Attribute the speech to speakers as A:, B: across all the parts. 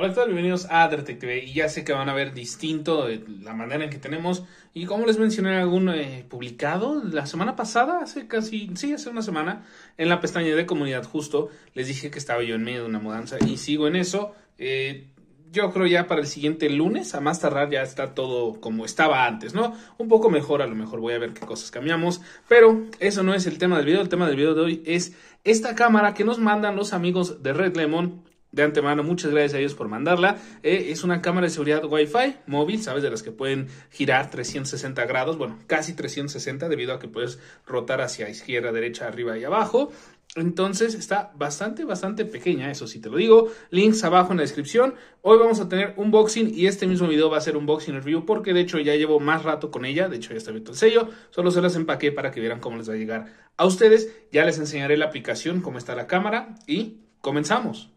A: Hola a todos, bienvenidos a Detective y ya sé que van a ver distinto de la manera en que tenemos y como les mencioné en algún eh, publicado la semana pasada, hace casi, sí, hace una semana, en la pestaña de comunidad justo, les dije que estaba yo en medio de una mudanza y sigo en eso. Eh, yo creo ya para el siguiente lunes, a más tardar, ya está todo como estaba antes, ¿no? Un poco mejor, a lo mejor voy a ver qué cosas cambiamos, pero eso no es el tema del video, el tema del video de hoy es esta cámara que nos mandan los amigos de Red Lemon de antemano, muchas gracias a ellos por mandarla. Eh, es una cámara de seguridad Wi-Fi móvil, ¿sabes? De las que pueden girar 360 grados, bueno, casi 360 debido a que puedes rotar hacia izquierda, derecha, arriba y abajo. Entonces está bastante, bastante pequeña, eso sí te lo digo. Links abajo en la descripción. Hoy vamos a tener un unboxing y este mismo video va a ser un unboxing review porque de hecho ya llevo más rato con ella. De hecho ya está abierto el sello. Solo se las empaqué para que vieran cómo les va a llegar a ustedes. Ya les enseñaré la aplicación, cómo está la cámara y comenzamos.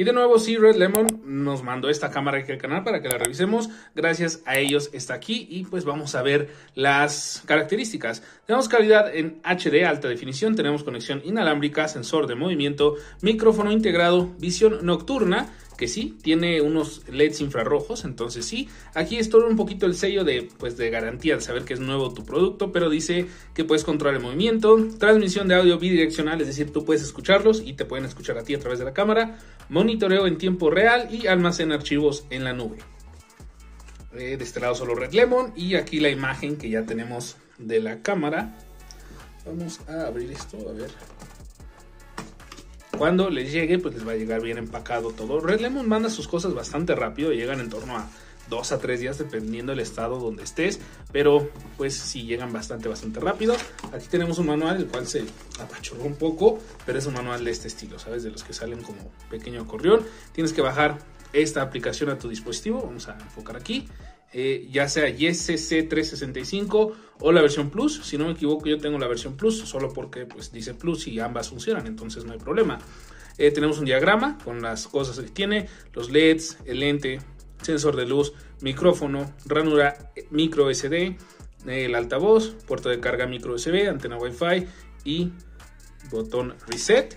A: Y de nuevo, sí, Red Lemon nos mandó esta cámara aquí al canal para que la revisemos. Gracias a ellos está aquí y pues vamos a ver las características. Tenemos calidad en HD, alta definición, tenemos conexión inalámbrica, sensor de movimiento, micrófono integrado, visión nocturna que sí, tiene unos LEDs infrarrojos, entonces sí, aquí es todo un poquito el sello de, pues, de garantía de saber que es nuevo tu producto, pero dice que puedes controlar el movimiento, transmisión de audio bidireccional, es decir, tú puedes escucharlos y te pueden escuchar a ti a través de la cámara, monitoreo en tiempo real y almacena archivos en la nube. Eh, de este lado solo Red Lemon y aquí la imagen que ya tenemos de la cámara. Vamos a abrir esto, a ver. Cuando les llegue, pues les va a llegar bien empacado todo. Red Lemon manda sus cosas bastante rápido, llegan en torno a dos a tres días dependiendo del estado donde estés, pero pues sí llegan bastante, bastante rápido. Aquí tenemos un manual, el cual se apachurró un poco, pero es un manual de este estilo, ¿sabes? De los que salen como pequeño acordeón. Tienes que bajar esta aplicación a tu dispositivo, vamos a enfocar aquí. Eh, ya sea YSC 365 o la versión Plus. Si no me equivoco, yo tengo la versión Plus solo porque pues dice Plus y ambas funcionan, entonces no hay problema. Eh, tenemos un diagrama con las cosas que tiene, los LEDs, el lente, sensor de luz, micrófono, ranura micro SD, el altavoz, puerto de carga micro USB, antena Wi-Fi y botón reset.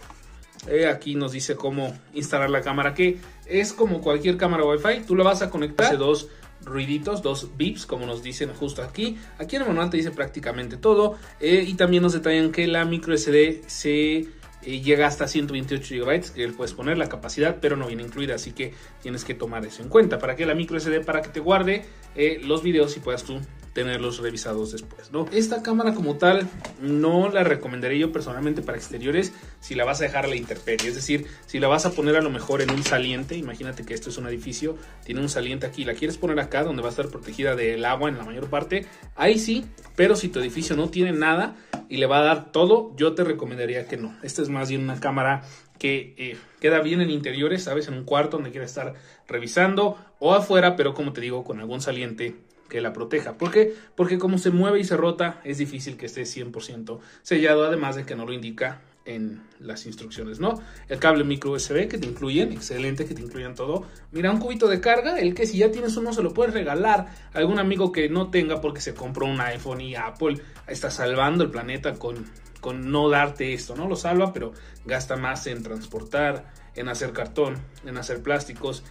A: Eh, aquí nos dice cómo instalar la cámara que es como cualquier cámara Wi-Fi. Tú la vas a conectar. Dos ruiditos, dos bips, como nos dicen justo aquí. Aquí en el manual te dice prácticamente todo. Eh, y también nos detallan que la micro SD se eh, llega hasta 128 GB que puedes poner la capacidad, pero no viene incluida, así que tienes que tomar eso en cuenta. ¿Para que la micro SD? Para que te guarde eh, los videos y puedas tú tenerlos revisados después, ¿no? Esta cámara como tal no la recomendaría yo personalmente para exteriores si la vas a dejar a la intemperie, es decir, si la vas a poner a lo mejor en un saliente, imagínate que esto es un edificio, tiene un saliente aquí, la quieres poner acá donde va a estar protegida del agua en la mayor parte, ahí sí, pero si tu edificio no tiene nada y le va a dar todo, yo te recomendaría que no. Esta es más bien una cámara que eh, queda bien en interiores, ¿sabes? En un cuarto donde quieras estar revisando o afuera, pero como te digo, con algún saliente que la proteja. ¿Por qué? Porque como se mueve y se rota, es difícil que esté 100% sellado, además de que no lo indica en las instrucciones, ¿no? El cable micro USB que te incluyen, excelente que te incluyan todo. Mira, un cubito de carga, el que si ya tienes uno se lo puedes regalar a algún amigo que no tenga porque se compró un iPhone y Apple está salvando el planeta con, con no darte esto, ¿no? Lo salva, pero gasta más en transportar, en hacer cartón, en hacer plásticos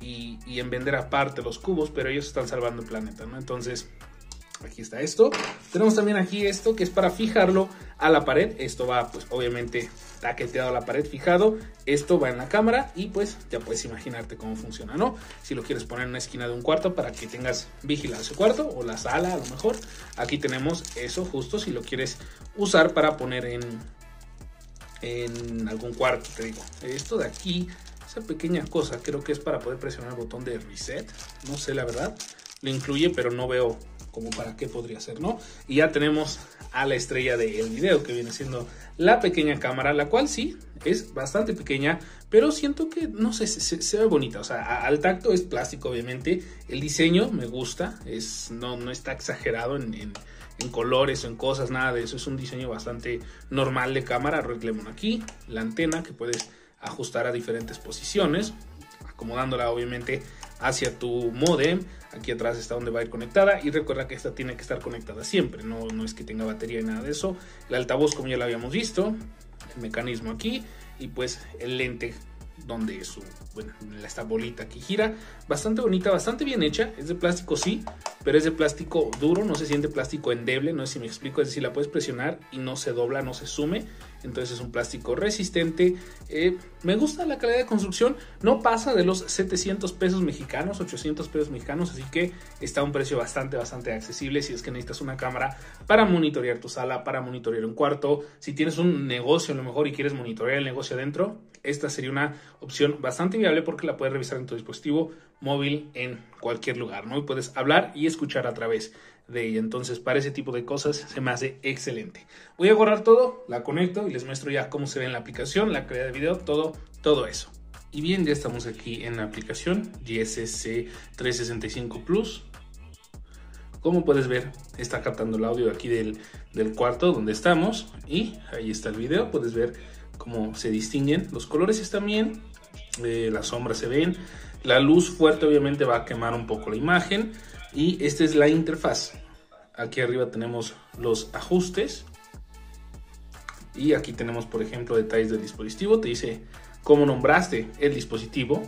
A: y, en vender aparte los cubos, pero ellos están salvando el planeta, ¿no? Entonces, aquí está esto. Tenemos también aquí esto que es para fijarlo a la pared. Esto va, pues, obviamente taqueteado a la pared fijado. Esto va en la cámara y, pues, ya puedes imaginarte cómo funciona, ¿no? Si lo quieres poner en una esquina de un cuarto para que tengas vigilado ese cuarto o la sala, a lo mejor. Aquí tenemos eso justo si lo quieres usar para poner en, en algún cuarto, te digo. Esto de aquí pequeña cosa creo que es para poder presionar el botón de reset. No sé la verdad. Lo incluye, pero no veo como para qué podría ser, ¿no? Y ya tenemos a la estrella del video, que viene siendo la pequeña cámara, la cual sí es bastante pequeña, pero siento que, no sé, se, ve bonita. O sea, al tacto es plástico, obviamente. El diseño me gusta, es, no, no está exagerado en, colores o en cosas, nada de eso. Es un diseño bastante normal de cámara. Red Lemon aquí, la antena que puedes ajustar a diferentes posiciones, acomodándola obviamente hacia tu modem. Aquí atrás está donde va a ir conectada y recuerda que esta tiene que estar conectada siempre, no, no es que tenga batería ni nada de eso. El altavoz como ya lo habíamos visto, el mecanismo aquí y pues el lente donde su, bueno, esta bolita que gira, bastante bonita, bastante bien hecha, es de plástico sí, pero es de plástico duro, no se siente plástico endeble, no sé si me explico, es decir, la puedes presionar y no se dobla, no se sume, entonces es un plástico resistente, eh, me gusta la calidad de construcción, no pasa de los 700 pesos mexicanos, 800 pesos mexicanos, así que está a un precio bastante, bastante accesible si es que necesitas una cámara para monitorear tu sala, para monitorear un cuarto, si tienes un negocio a lo mejor y quieres monitorear el negocio adentro, esta sería una opción bastante viable porque la puedes revisar en tu dispositivo móvil en cualquier lugar, ¿no? Y puedes hablar y escuchar a través de ella. Entonces, para ese tipo de cosas se me hace excelente. Voy a borrar todo, la conecto y les muestro ya cómo se ve en la aplicación, la calidad de video, todo, todo eso. Y bien, ya estamos aquí en la aplicación GSC 365 Plus. Como puedes ver, está captando el audio aquí del, del cuarto donde estamos y ahí está el video. Puedes ver cómo se distinguen. Los colores están bien, eh, las sombras se ven. La luz fuerte obviamente va a quemar un poco la imagen. Y esta es la interfaz. Aquí arriba tenemos los ajustes. Y aquí tenemos, por ejemplo, detalles del dispositivo. Te dice cómo nombraste el dispositivo.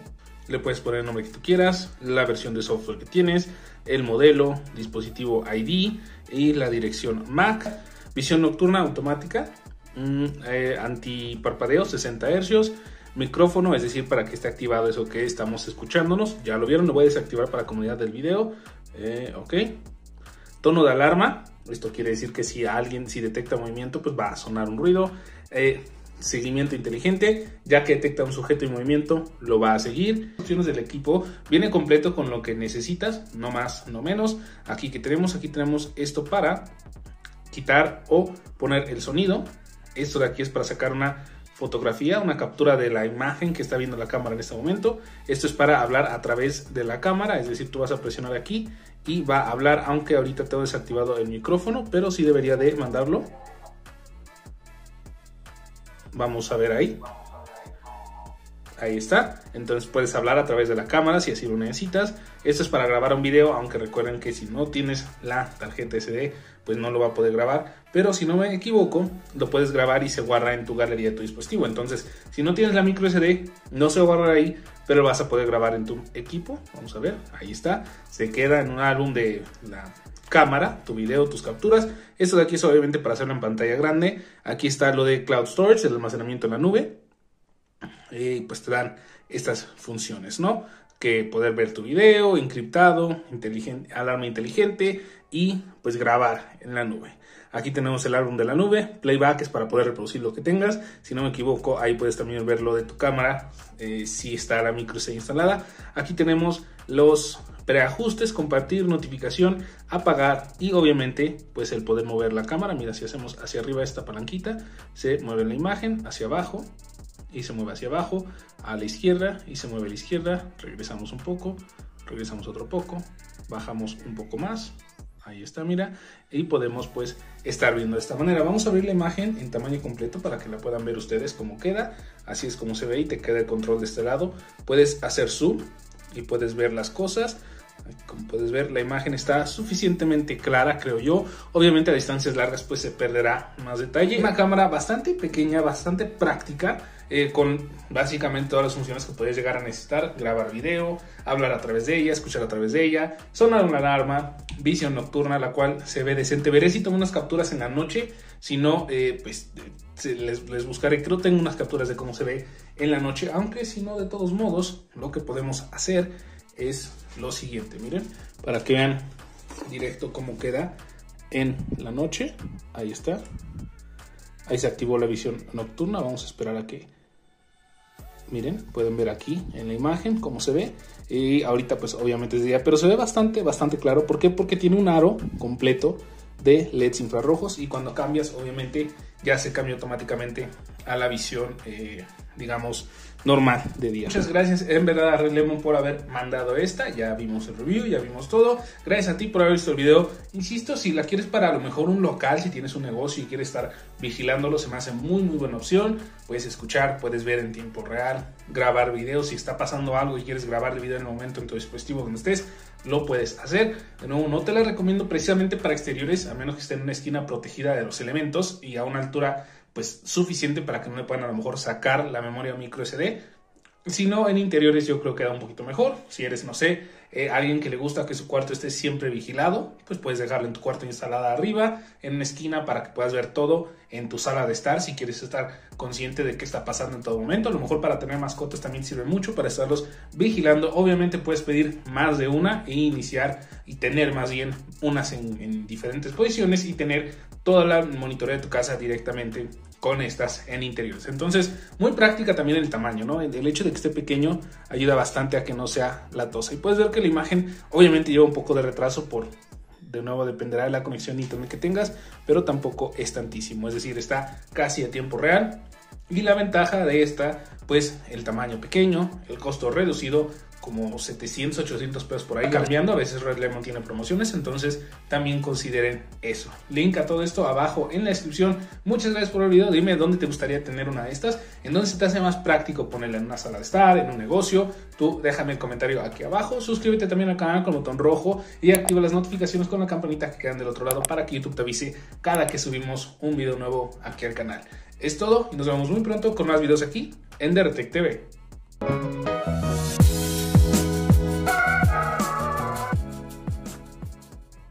A: Le puedes poner el nombre que tú quieras, la versión de software que tienes, el modelo, dispositivo ID y la dirección MAC. Visión nocturna automática, mm, eh, antiparpadeo 60 Hz, micrófono, es decir, para que esté activado eso que estamos escuchándonos. Ya lo vieron, lo voy a desactivar para comunidad del video. Eh, ok. Tono de alarma, esto quiere decir que si alguien, si detecta movimiento, pues va a sonar un ruido. Eh, seguimiento inteligente, ya que detecta un sujeto en movimiento, lo va a seguir. Opciones del equipo viene completo con lo que necesitas, no más, no menos. Aquí que tenemos, aquí tenemos esto para quitar o poner el sonido. Esto de aquí es para sacar una fotografía, una captura de la imagen que está viendo la cámara en este momento. Esto es para hablar a través de la cámara, es decir, tú vas a presionar aquí y va a hablar, aunque ahorita tengo desactivado el micrófono, pero sí debería de mandarlo Vamos a ver ahí. Ahí está. Entonces puedes hablar a través de la cámara si así lo necesitas. Esto es para grabar un video, aunque recuerden que si no tienes la tarjeta SD, pues no lo va a poder grabar. Pero si no me equivoco, lo puedes grabar y se guarda en tu galería de tu dispositivo. Entonces, si no tienes la micro SD, no se va a guardar ahí, pero lo vas a poder grabar en tu equipo. Vamos a ver, ahí está. Se queda en un álbum de la cámara, tu video, tus capturas. Esto de aquí es obviamente para hacerlo en pantalla grande. Aquí está lo de Cloud Storage, el almacenamiento en la nube. Pues te dan estas funciones, ¿no? Que poder ver tu video encriptado, inteligente, alarma inteligente y pues grabar en la nube. Aquí tenemos el álbum de la nube, playback es para poder reproducir lo que tengas. Si no me equivoco, ahí puedes también ver lo de tu cámara, eh, si está la micro C instalada. Aquí tenemos los preajustes, compartir, notificación, apagar y obviamente pues el poder mover la cámara. Mira, si hacemos hacia arriba esta palanquita, se mueve la imagen hacia abajo y se mueve hacia abajo, a la izquierda y se mueve a la izquierda. Regresamos un poco, regresamos otro poco, bajamos un poco más. Ahí está, mira, y podemos pues estar viendo de esta manera. Vamos a abrir la imagen en tamaño completo para que la puedan ver ustedes cómo queda. Así es como se ve y te queda el control de este lado. Puedes hacer zoom y puedes ver las cosas. Como puedes ver, la imagen está suficientemente clara, creo yo. Obviamente a distancias largas pues se perderá más detalle. Una cámara bastante pequeña, bastante práctica, eh, con básicamente todas las funciones que puedes llegar a necesitar. Grabar video, hablar a través de ella, escuchar a través de ella, sonar una alarma, visión nocturna, la cual se ve decente. Veré si tomo unas capturas en la noche, si no, eh, pues les, les buscaré. Creo que tengo unas capturas de cómo se ve en la noche, aunque si no, de todos modos, lo que podemos hacer es lo siguiente, miren, para que vean directo cómo queda en la noche. Ahí está. Ahí se activó la visión nocturna. Vamos a esperar a que... Miren, pueden ver aquí en la imagen cómo se ve. Y ahorita pues obviamente es día, pero se ve bastante, bastante claro. ¿Por qué? Porque tiene un aro completo de LEDs infrarrojos y cuando cambias obviamente ya se cambia automáticamente a la visión eh, digamos, normal de día. Muchas gracias en verdad a Red Lemon por haber mandado esta. Ya vimos el review, ya vimos todo. Gracias a ti por haber visto el video. Insisto, si la quieres para a lo mejor un local, si tienes un negocio y quieres estar vigilándolo, se me hace muy muy buena opción. Puedes escuchar, puedes ver en tiempo real, grabar videos. Si está pasando algo y quieres grabar el video en el momento en tu dispositivo donde estés, lo puedes hacer. De nuevo, no te la recomiendo precisamente para exteriores, a menos que esté en una esquina protegida de los elementos y a una altura pues suficiente para que no le puedan a lo mejor sacar la memoria micro SD. Si no, en interiores yo creo que da un poquito mejor. Si eres, no sé, eh, alguien que le gusta que su cuarto esté siempre vigilado, pues puedes dejarlo en tu cuarto instalada arriba, en una esquina para que puedas ver todo en tu sala de estar, si quieres estar consciente de qué está pasando en todo momento. A lo mejor para tener mascotas también sirve mucho para estarlos vigilando. Obviamente puedes pedir más de una e iniciar y tener más bien unas en, en diferentes posiciones y tener toda la monitoreo de tu casa directamente con estas en interiores. Entonces, muy práctica también el tamaño, ¿no? El hecho de que esté pequeño ayuda bastante a que no sea latosa. Y puedes ver que la imagen obviamente lleva un poco de retraso por, de nuevo dependerá de la conexión internet que tengas, pero tampoco es tantísimo. Es decir, está casi a tiempo real. Y la ventaja de esta, pues el tamaño pequeño, el costo reducido, como 700, 800 pesos por ahí cambiando. A veces Red Lemon tiene promociones, entonces también consideren eso. Link a todo esto abajo en la descripción. Muchas gracias por el video. Dime dónde te gustaría tener una de estas, en dónde se te hace más práctico ponerla en una sala de estar, en un negocio. Tú déjame el comentario aquí abajo. Suscríbete también al canal con el botón rojo y activa las notificaciones con la campanita que quedan del otro lado para que YouTube te avise cada que subimos un video nuevo aquí al canal. Es todo y nos vemos muy pronto con más videos aquí en Dertec TV.